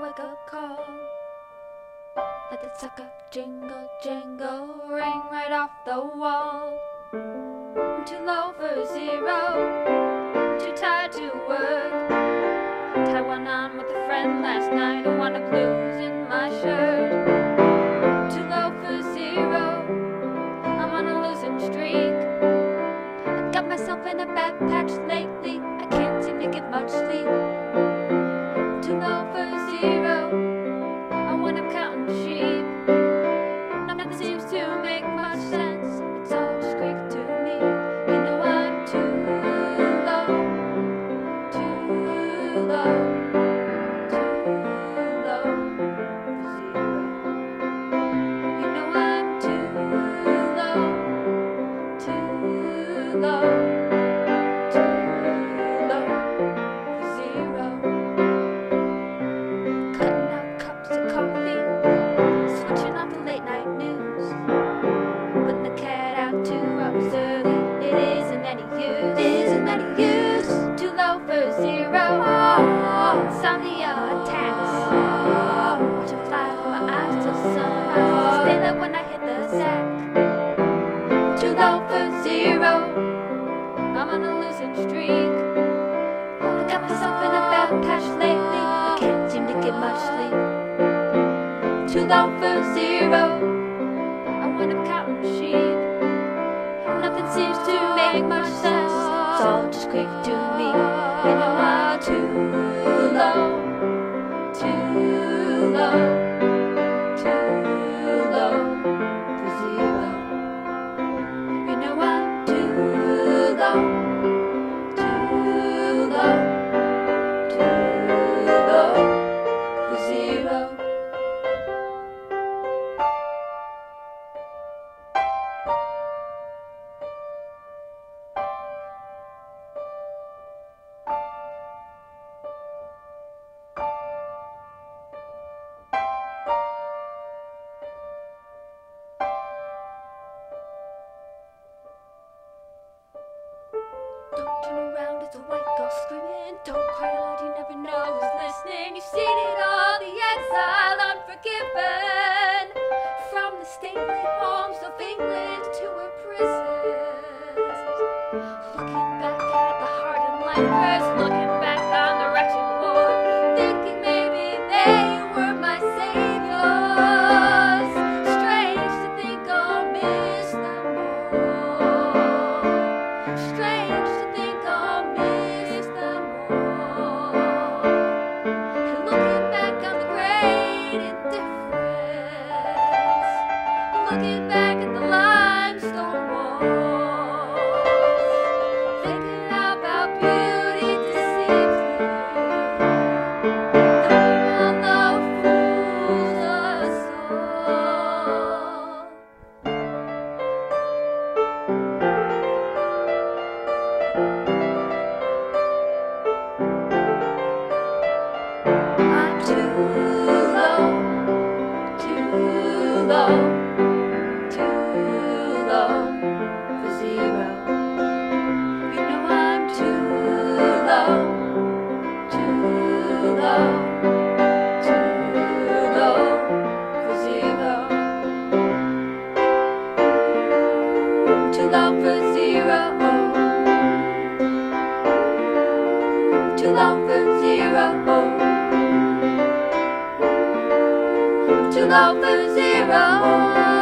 like a call. Let the sucker jingle, jingle, ring right off the wall. I'm too low for zero, too tired to work. Tied one on with a friend last night, I wanna blues in my shirt. Too low for zero, I'm on a losing streak. I got myself in a bad patch lately, I can't seem to get much sleep. Too low Insomnia attacks. Watching fly from my eyes till sunrise. Stay there when I hit the sack. Too low for zero. I'm on a losing streak. I got myself in a bad patch lately. I can't seem to get much sleep. Too low for zero. I wind up counting sheep. Nothing seems to make much sense. It's all just Greek to Don't cry aloud, you never know who's listening. You've seen it all, the exile, unforgiven. From the stately homes of England to her prisons. Looking back at the hardened looking back on For zero. Low for zero. Low for zero.